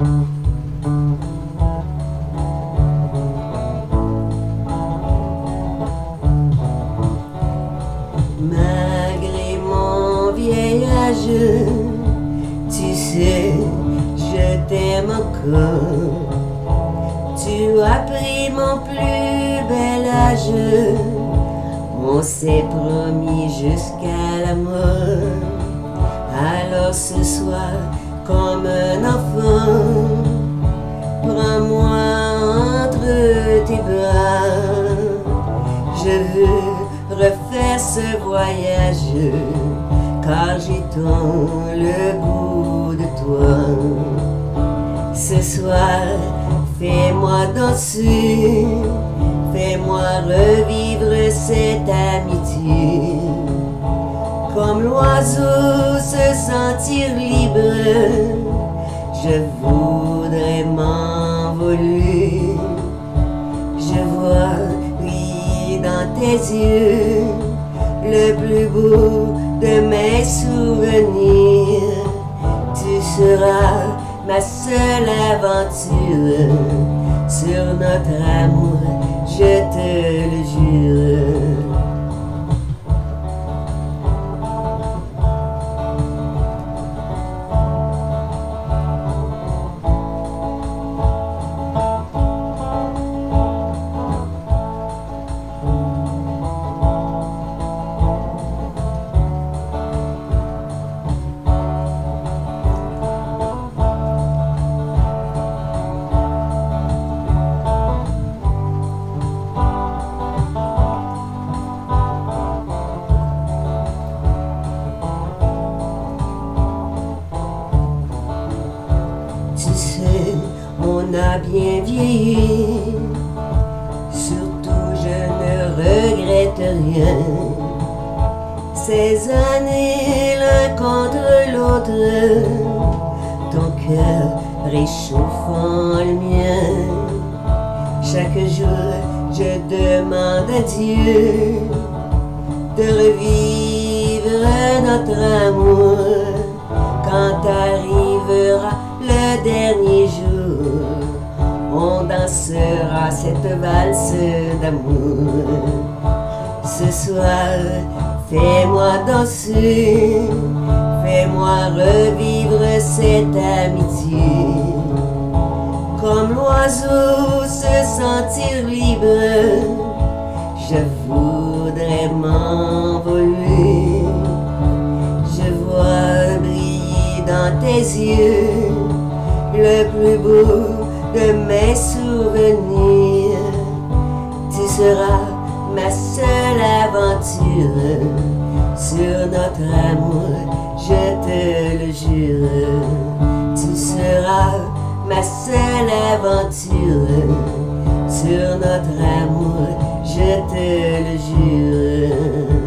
Malgré mon vieil âge, tu sais, je t'aime encore. Tu as pris mon plus bel âge, on s'est promis jusqu'à la mort. Alors ce soir, comme un enfant, prends-moi entre tes bras. Je veux refaire ce voyage, car j'ai tant le goût de toi. Ce soir, fais-moi danser, fais-moi revivre cette amitié. Comme l'oiseau se sentir libre, je voudrais m'envoler. Je vois briller dans tes yeux le plus beau de mes souvenirs. Tu seras ma seule aventure sur notre amour, je te le jure. Bien vieilli. Surtout, je ne regrette rien. Ces années l'un contre l'autre, ton cœur réchauffant le mien. Chaque jour, je demande à Dieu de revivre notre amour quand arrivera cette valse d'amour. Ce soir, fais-moi danser, fais-moi revivre cette amitié. Comme l'oiseau se sentir libre, je voudrais m'envoler. Je vois briller dans tes yeux le plus beau de mes souvenirs. Tu seras ma seule aventure sur notre amour, je te le jure. Tu seras ma seule aventure sur notre amour, je te le jure.